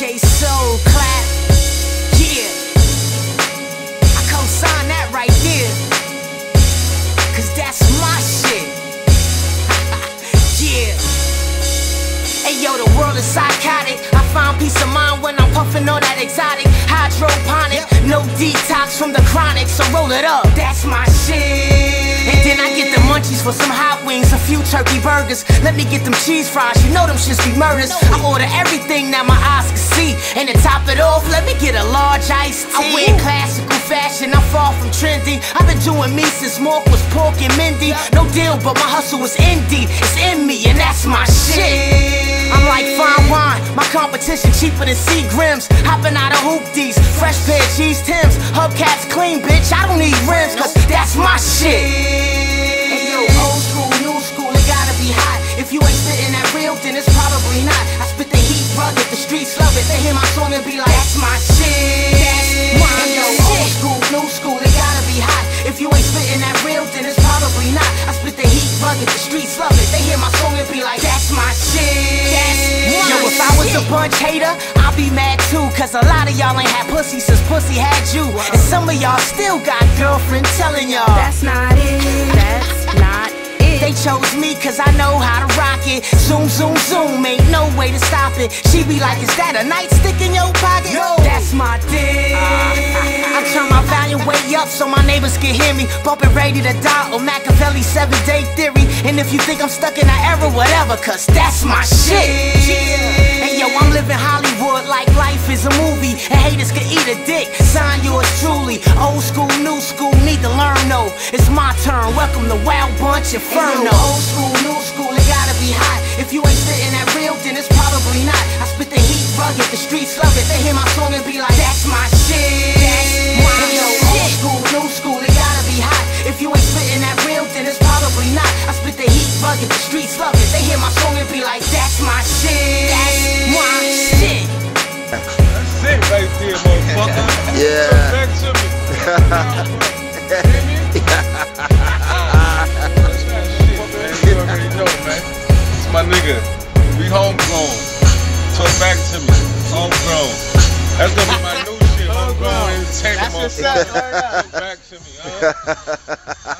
Soul Clap. Yeah. I co sign that right there. Cause that's my shit. yeah. Hey yo, the world is psychotic. I find peace of mind when I'm puffing on that exotic hydroponic. No detox from the chronic, so roll it up. That's my shit. And then I get the munchies for some hot wings, a few turkey burgers. Let me get them cheese fries, you know them shits be murders. I order everything, now my and to top it off, let me get a large iced tea. I wear classical fashion, I'm far from trendy. I've been doing me since Mork was Pork and Mindy. No deal, but my hustle is indie. It's in me, and that's my shit. I'm like fine wine, my competition cheaper than Seagrams. Hopping out of hoopties, fresh pair of cheese Tims. Hubcaps clean, bitch. I don't need rims, cause that's my shit. Hey yo, old school, new school, it gotta be hot. If you ain't spitting that real, then it's probably not. I spit the heat rugged, the streets love it. They hear my song and be like, that's my shit. That's my yo, old school, new school, it gotta be hot. If you ain't spitting that real, then it's probably not. I spit the heat rugged, the streets love it. They hear my song and be like, that's my shit. That's my Yo, if I was a bunch hater, I'd be mad too. Cause a lot of y'all ain't had pussy since pussy had you. And some of y'all still got girlfriend telling y'all. That's not it. That's not it. They chose me cause I know how to rock it. Zoom, zoom, zoom, ain't way to stop it. She be like, is that a nightstick in your pocket? Yo. That's my dick. Uh, I turn my volume way up so my neighbors can hear me. Bumping ready to die on Makaveli 7 day theory. And if you think I'm stuck in that era, whatever, cause that's my shit. Yeah. And yo, I'm living Hollywood like life is a movie. And haters can eat a dick. Sign yours truly. Old school, new school, need to learn though. It's my turn. Welcome to Wyld Bunch Inferno. old school, new school, it gotta be hot. If you ain't spitting real, then it's probably not. I spit the heat rugged, the streets love it. They hear my song and be like, that's my shit. That's my yo, old school, new school, it gotta be hot. If you ain't spitting that real, then it's probably not. I spit the heat rugged, the streets love it. They hear my song and be like, that's Talk back to me. Homegrown. That's gonna be my new shit. Homegrown entertainment, That's your motherfucker. set right now. Talk back to me. Huh?